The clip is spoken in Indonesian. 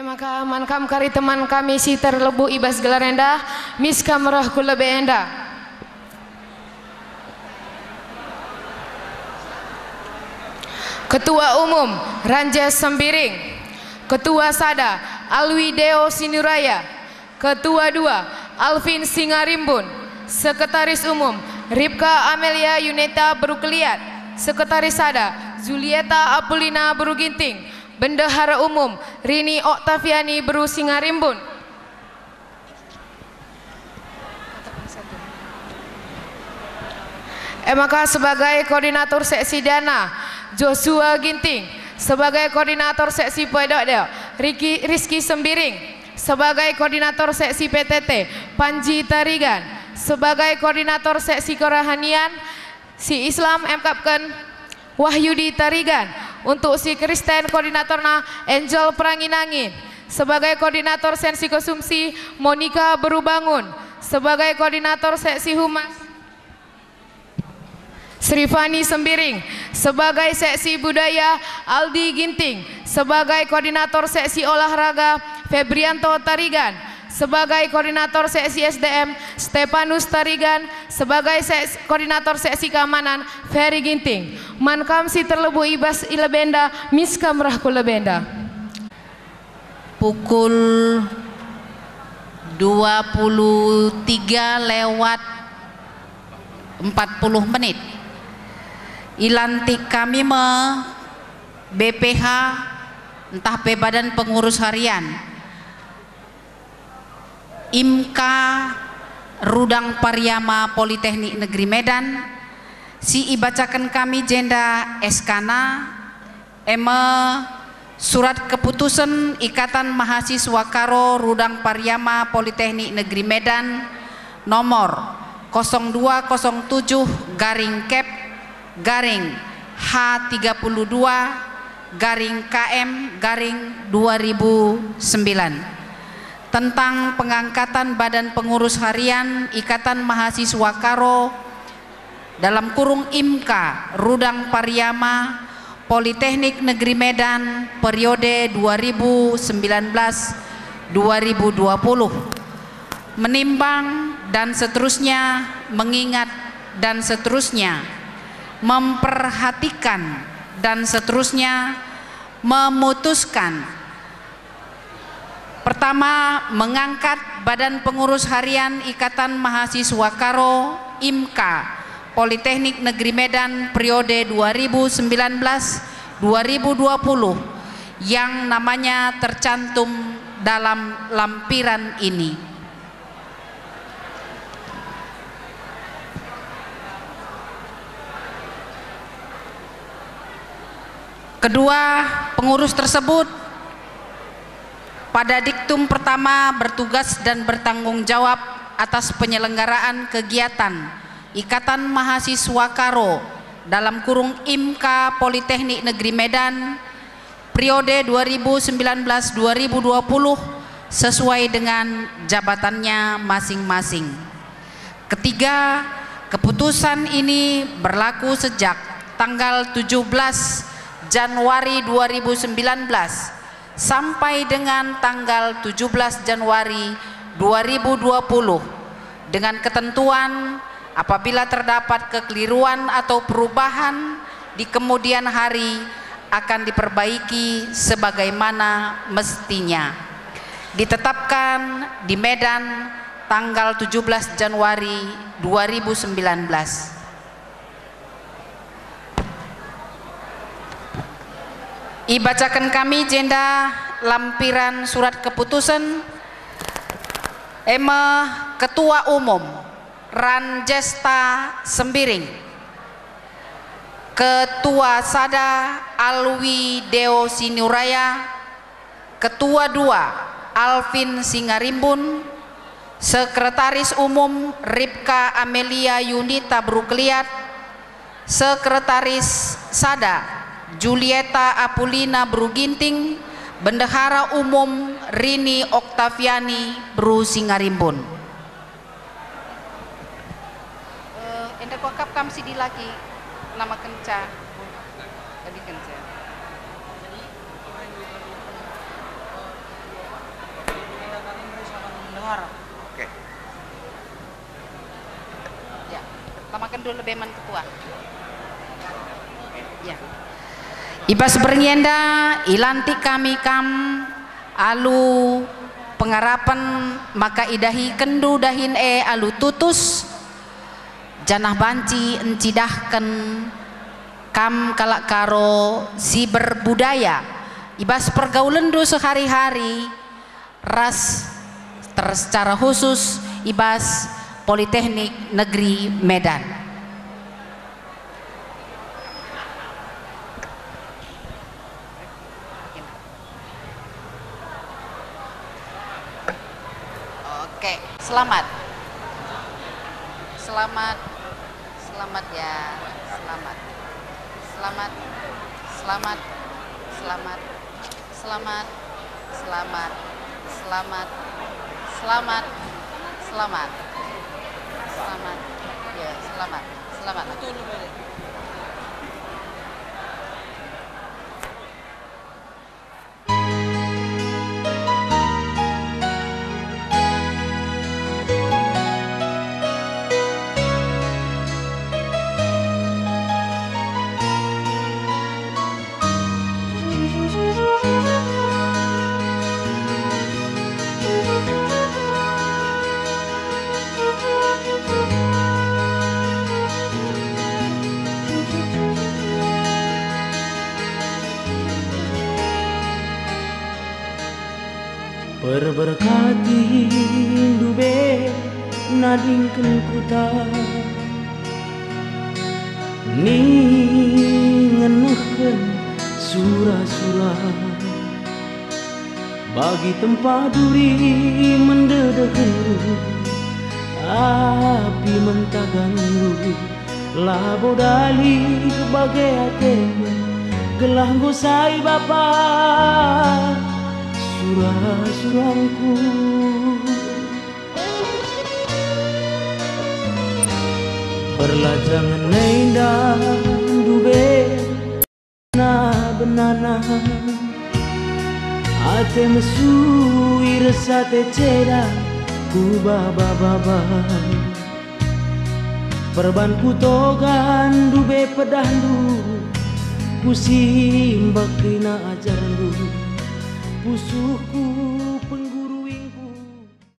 Emaka mankam kari teman kami si terlebu ibas gelarenda mis kamerah kula beenda. Ketua Umum Ranja Sembiring Ketua Sada Alwi Deo Sinuraya Ketua Dua Alvin Singarimbun Sekretaris Umum Ripka Amelia Yuneta Berukeliat Sekretaris Sada Julieta Apulina Beruginting Bendahara Umum Rini Oktaviani Beru Singarimbun Emaka sebagai koordinator seksi dana Joshua Ginting. Sebagai koordinator seksi Pedok Riki Rizky Sembiring. Sebagai koordinator seksi PTT Panji Tarigan. Sebagai koordinator seksi kerohanian si Islam Mkapken Wahyudi Tarigan untuk si Kristen koordinatorna Angel Peranginangin. Sebagai koordinator sensi konsumsi Monica Berubangun. Sebagai koordinator seksi humas Srifani Sembiring. Sebagai seksi budaya Aldi Ginting. Sebagai koordinator seksi olahraga Febrianto Tarigan sebagai koordinator seksi SDM Stepanus Tarigan sebagai seksi, koordinator seksi keamanan Ferry Ginting. Mankam si terlebu ibas ilebenda miskam rahku lebenda. Pukul 23 lewat 40 menit. Ilantik kami me BPH entah P Badan Pengurus Harian IMKA Rudang Pariama Politeknik Negeri Medan. Si ibacakan kami jenda eskana. Eme surat keputusan Ikatan Mahasiswa Karo Rudang Pariama Politeknik Negeri Medan nomor 0207 garing Kep garing H32 garing KM garing 2009 tentang pengangkatan Badan Pengurus Harian Ikatan Mahasiswa Karo dalam kurung IMKA Rudang Pariama Politeknik Negeri Medan periode 2019-2020 menimbang dan seterusnya mengingat dan seterusnya memperhatikan dan seterusnya memutuskan pertama mengangkat Badan Pengurus Harian Ikatan Mahasiswa Karo IMKA Politeknik Negeri Medan periode 2019-2020 yang namanya tercantum dalam lampiran ini. Kedua, pengurus tersebut pada diktum pertama bertugas dan bertanggung jawab atas penyelenggaraan kegiatan Ikatan Mahasiswa Karo dalam kurung IMKA Politeknik Negeri Medan periode 2019-2020 sesuai dengan jabatannya masing-masing. Ketiga, keputusan ini berlaku sejak tanggal 17 Januari 2019 sampai dengan tanggal 17 Januari 2020 dengan ketentuan apabila terdapat kekeliruan atau perubahan di kemudian hari akan diperbaiki sebagaimana mestinya. Ditetapkan di Medan tanggal 17 Januari 2019 Ibacakan kami jenda lampiran surat keputusan. Ema Ketua Umum Ranjesta Sembiring. Ketua Sada Alwi Deo Sinuraya Ketua Dua Alvin Singarimbun. Sekretaris Umum Ripka Amelia Yunita Brukliat. Sekretaris Sada Julieta Apulina Bruginting, Bendahara Umum Rini Oktaviani Bru Singarimbun. Uh, eh, Enda wakap kam sidi lagi nama kenca. Tadi kenca. Oke. Ya. Namakan dulu Beman Ketua. Ya. Ibas bernyenda ilantik kami kam alu pengarapan maka idahi kendu dahin e alu tutus. Janah banci encidahkan kam kalak karo si berbudaya ibas pergaulan do sehari-hari ras ter secara khusus ibas Politeknik Negeri Medan Oke, selamat. Selamat. Selamat ya. Selamat. Selamat. Selamat. Selamat. Selamat. Selamat. Selamat. Selamat. Selamat. Selamat. Ya, selamat. Selamat. Berberkati dube nadingkan kuta Ningenahkan surah-surah Bagi tempat duri mendedehu Api mentaganggu Labo dali bagai ate Gelah gosai bapak surah-surahku. Berlajangan neindah dube na benana Ate mesui resate ceda ku baba baba Perban ku togan dube pedandu Pusim bakina ajarandu musuhku